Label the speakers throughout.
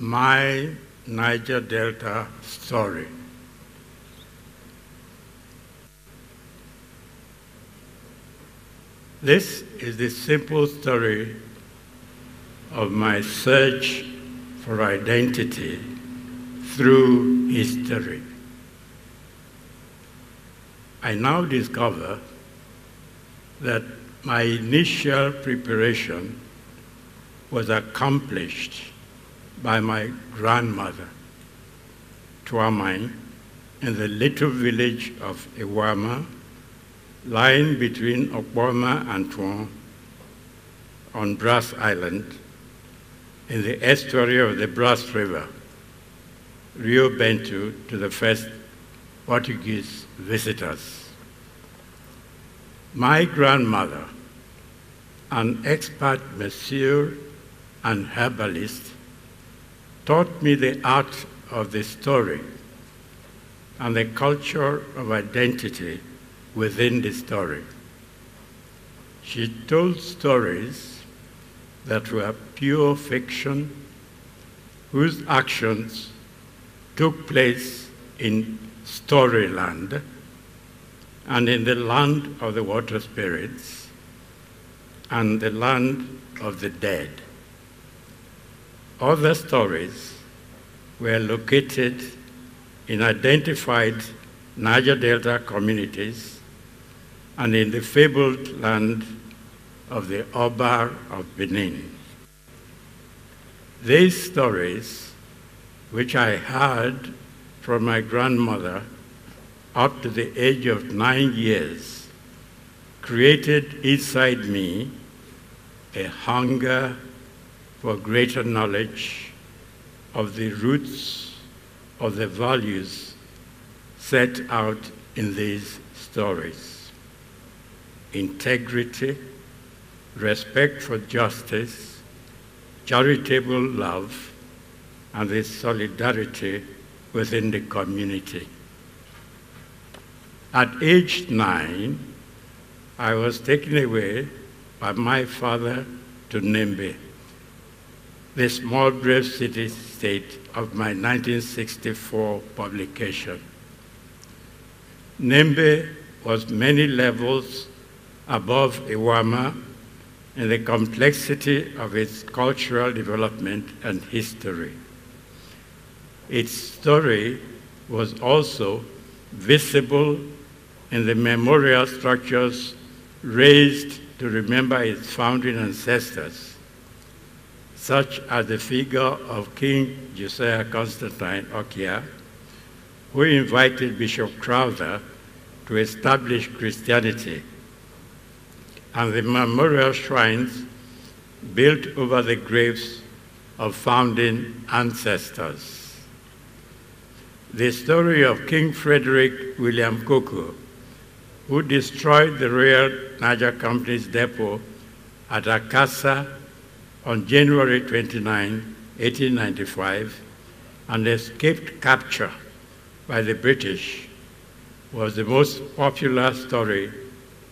Speaker 1: my Niger Delta story. This is the simple story of my search for identity through history. I now discover that my initial preparation was accomplished by my grandmother, Tuamine, in the little village of Iwama, lying between Okpoma and Twon on Brass Island in the estuary of the Brass River, Rio Bento to the first Portuguese visitors. My grandmother, an expert masseur and herbalist, taught me the art of the story and the culture of identity within the story. She told stories that were pure fiction, whose actions took place in storyland and in the land of the water spirits and the land of the dead. Other stories were located in identified Niger Delta communities and in the fabled land of the Oba of Benin. These stories, which I heard from my grandmother up to the age of nine years, created inside me a hunger for greater knowledge of the roots of the values set out in these stories integrity, respect for justice, charitable love, and the solidarity within the community. At age nine, I was taken away by my father to Nembe the small brave city state of my 1964 publication. Nembe was many levels above Iwama in the complexity of its cultural development and history. Its story was also visible in the memorial structures raised to remember its founding ancestors such as the figure of King Josiah Constantine Ockiya, who invited Bishop Crowther to establish Christianity, and the memorial shrines built over the graves of founding ancestors. The story of King Frederick William Koko, who destroyed the Royal Niger Company's depot at Akassa on January 29, 1895, and escaped capture by the British was the most popular story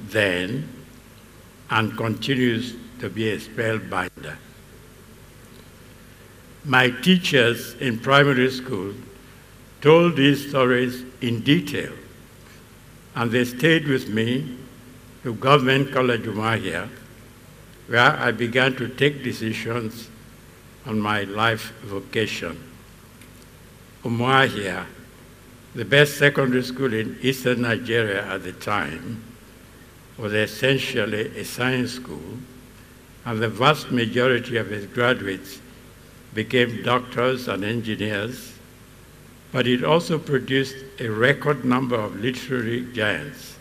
Speaker 1: then and continues to be a spellbinder. My teachers in primary school told these stories in detail, and they stayed with me to Government College Umuahia where I began to take decisions on my life vocation. Umuahia, the best secondary school in eastern Nigeria at the time, was essentially a science school, and the vast majority of its graduates became doctors and engineers, but it also produced a record number of literary giants,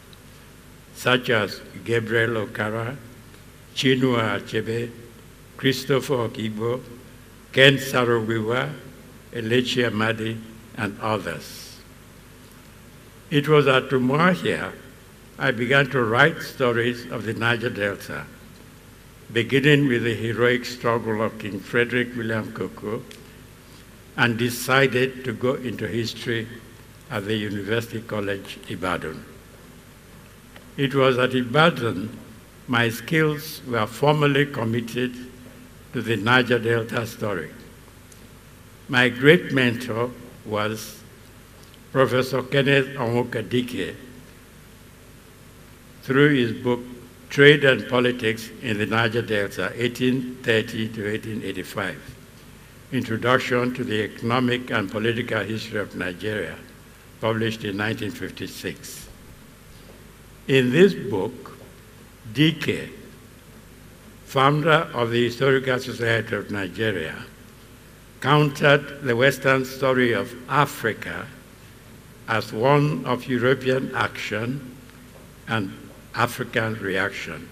Speaker 1: such as Gabriel Okara, Chinua Achebe, Christopher Okigbo, Ken Saro-Wiwa, Elechi Amadi, and others. It was at Umuahia I began to write stories of the Niger Delta, beginning with the heroic struggle of King Frederick William Koko, and decided to go into history at the University College Ibadan. It was at Ibadan my skills were formally committed to the Niger Delta story. My great mentor was Professor Kenneth Onwuka Dike through his book Trade and Politics in the Niger Delta, 1830 to 1885, Introduction to the Economic and Political History of Nigeria, published in 1956. In this book, Dike, founder of the Historical Society of Nigeria, countered the Western story of Africa as one of European action and African reaction.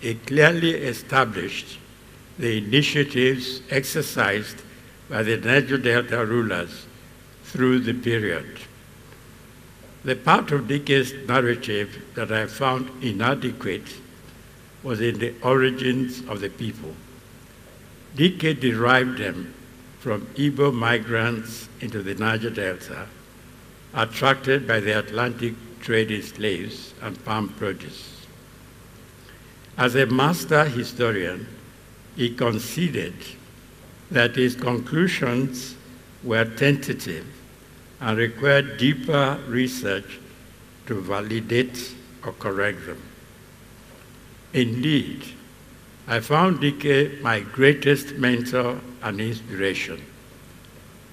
Speaker 1: It clearly established the initiatives exercised by the Niger Delta rulers through the period. The part of Dike's narrative that I found inadequate was in the origins of the people. Dike derived them from Igbo migrants into the Niger Delta, attracted by the Atlantic trade in slaves and palm produce. As a master historian, he conceded that his conclusions were tentative and required deeper research to validate or correct them. Indeed, I found Dike my greatest mentor and inspiration.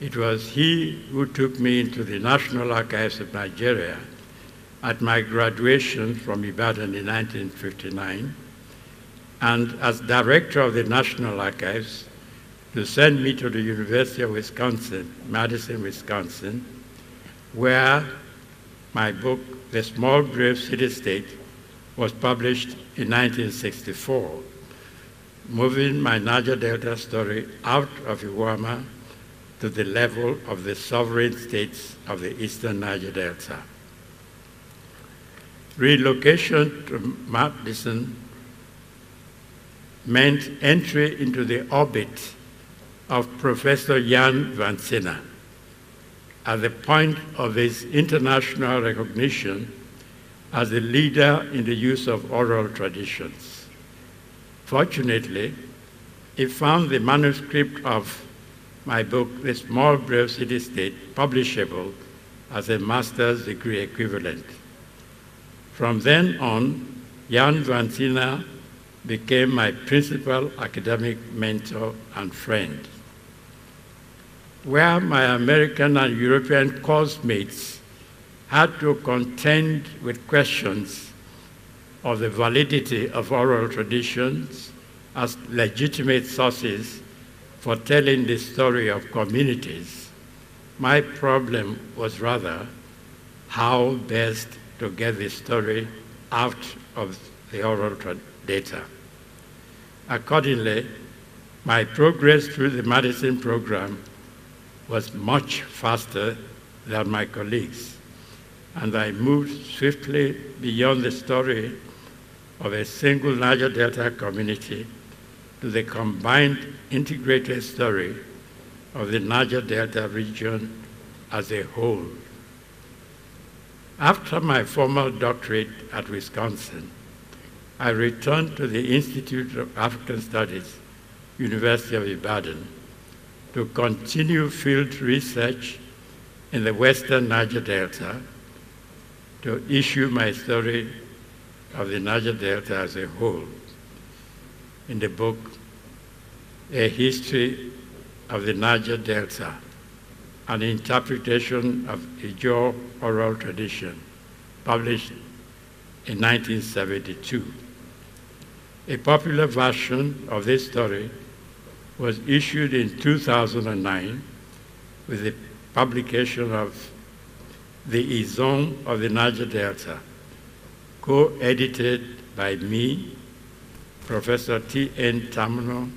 Speaker 1: It was he who took me into the National Archives of Nigeria at my graduation from Ibadan in 1959 and as director of the National Archives to send me to the University of Wisconsin, Madison, Wisconsin, where my book, The Small Brave City State, was published in 1964, moving my Niger Delta story out of Iwama to the level of the sovereign states of the eastern Niger Delta. Relocation to Madison meant entry into the orbit of Professor Jan Vansina at the point of his international recognition as a leader in the use of oral traditions. Fortunately, he found the manuscript of my book, The Small Brave City State, publishable as a master's degree equivalent. From then on, Jan Vansina became my principal academic mentor and friend. Where my American and European course mates had to contend with questions of the validity of oral traditions as legitimate sources for telling the story of communities, my problem was rather how best to get the story out of the oral data. Accordingly, my progress through the Madison program was much faster than my colleagues, and I moved swiftly beyond the story of a single Niger Delta community to the combined integrated story of the Niger Delta region as a whole. After my formal doctorate at Wisconsin, I returned to the Institute of African Studies, University of Ibadan, to continue field research in the western Niger Delta, to issue my story of the Niger Delta as a whole in the book A History of the Niger Delta an interpretation of Ijaw oral tradition, published in 1972. A popular version of this story was issued in 2009 with the publication of The Izon of the Niger Delta, co-edited by me, Professor T.N. Tamuno,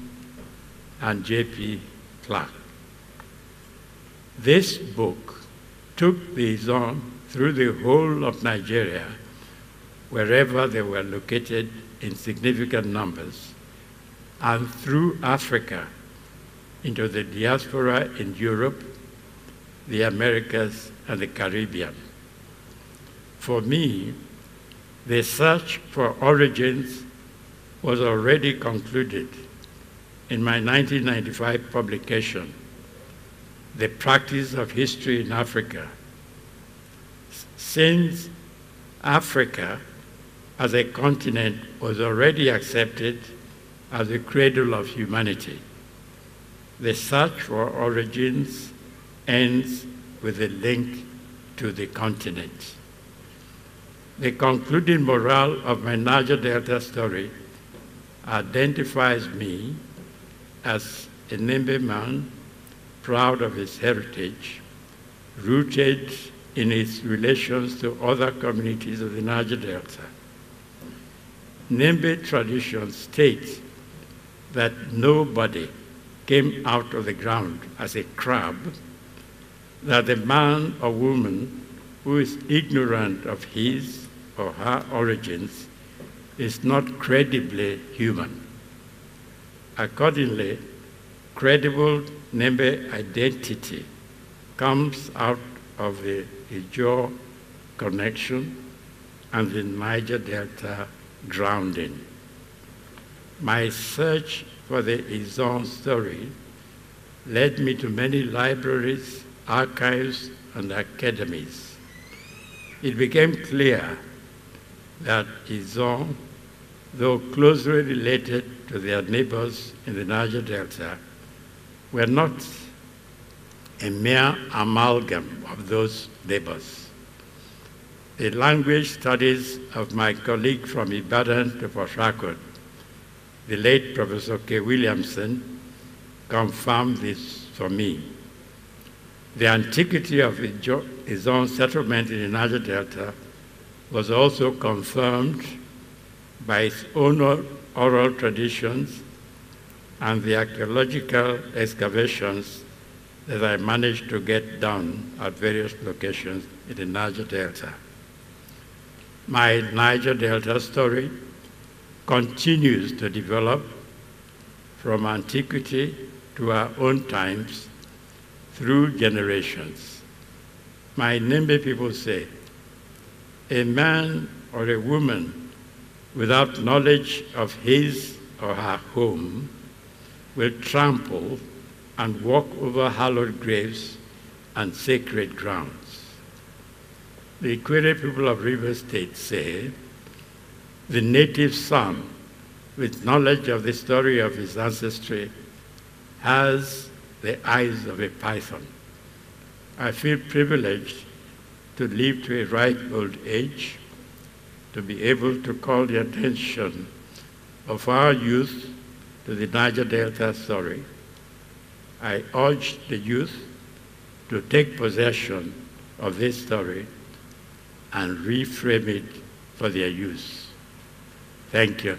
Speaker 1: and J.P. Clark. This book took the Izon through the whole of Nigeria, wherever they were located in significant numbers, and through Africa into the diaspora in Europe, the Americas, and the Caribbean. For me, the search for origins was already concluded in my 1995 publication the practice of history in Africa. Since Africa as a continent was already accepted as the cradle of humanity, the search for origins ends with a link to the continent. The concluding moral of my Niger Delta story identifies me as a Nembe man, proud of his heritage, rooted in its relations to other communities of the Niger Delta. Nembe tradition states that nobody came out of the ground as a crab, that the man or woman who is ignorant of his or her origins is not credibly human. Accordingly, credible Nembe identity comes out of the Ijaw connection and the Niger Delta grounding. My search for the Izon story led me to many libraries, archives, and academies. It became clear that Izon, though closely related to their neighbors in the Niger Delta, were not a mere amalgam of those neighbors. The language studies of my colleague from Ibadan to Port the late Professor K. Williamson, confirmed this for me. The antiquity of his own settlement in the Niger Delta was also confirmed by its own oral traditions and the archaeological excavations that I managed to get done at various locations in the Niger Delta. My Niger Delta story continues to develop from antiquity to our own times through generations. My Nembe people say, a man or a woman without knowledge of his or her home will trample and walk over hallowed graves and sacred grounds. The Ikwerre people of River State say the native son, with knowledge of the story of his ancestry, has the eyes of a python. I feel privileged to live to a ripe old age, to be able to call the attention of our youth to the Niger Delta story. I urge the youth to take possession of this story and reframe it for their use. Thank you.